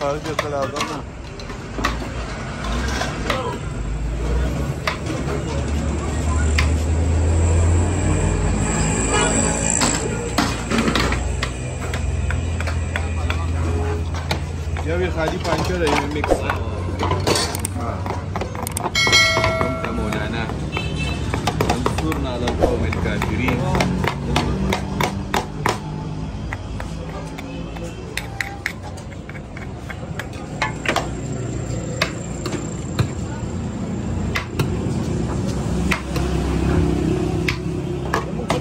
خارج خالي یو خالی انت مولانا انصرنا على القوم الكافرين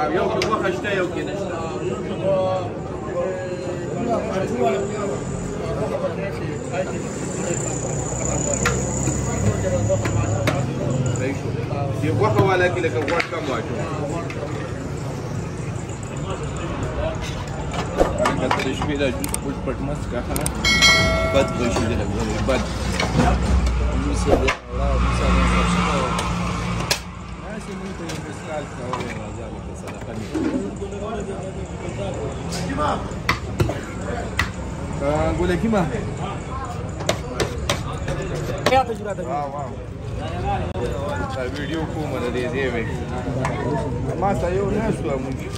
یو کې غوښه شته یو کې نشته یو غوښه والا کې لکه غوښ کم واچو کتر شپې دا جوس پټ پټ مست کاخه بد به شي دې لګولې بد جوس یې دا وړه او مسا نه څه نه سي مونږ ته انتقال کوو Gole kima. Ya ta jira ta jira. Bidiyo ko mana dai zai mai. Amma sayo na su a muji.